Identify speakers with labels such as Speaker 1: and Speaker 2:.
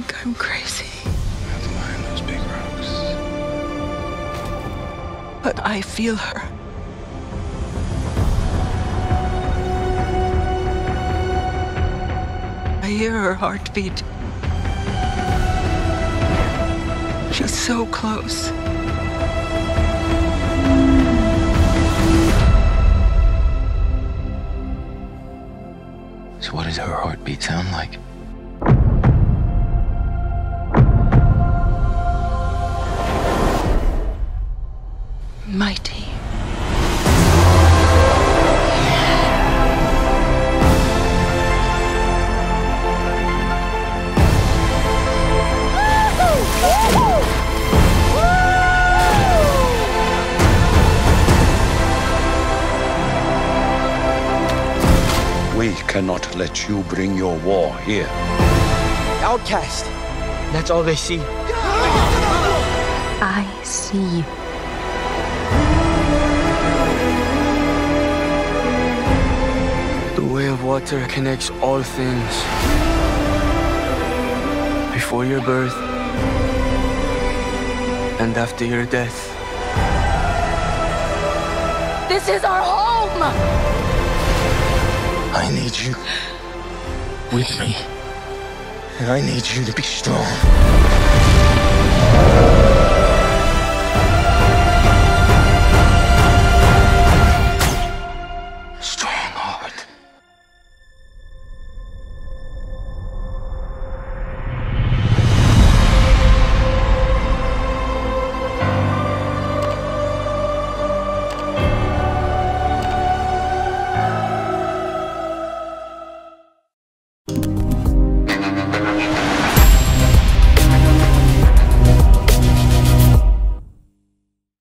Speaker 1: think I'm crazy.
Speaker 2: Have to mind those big rocks.
Speaker 1: But I feel her. I hear her heartbeat. She's so close.
Speaker 2: So what does her heartbeat sound like?
Speaker 1: Mighty.
Speaker 3: We cannot let you bring your war here.
Speaker 4: Outcast. That's all they see.
Speaker 5: I see
Speaker 4: water connects all things. Before your birth and after your death.
Speaker 5: This is our home!
Speaker 2: I need you with me. And I need you to be strong.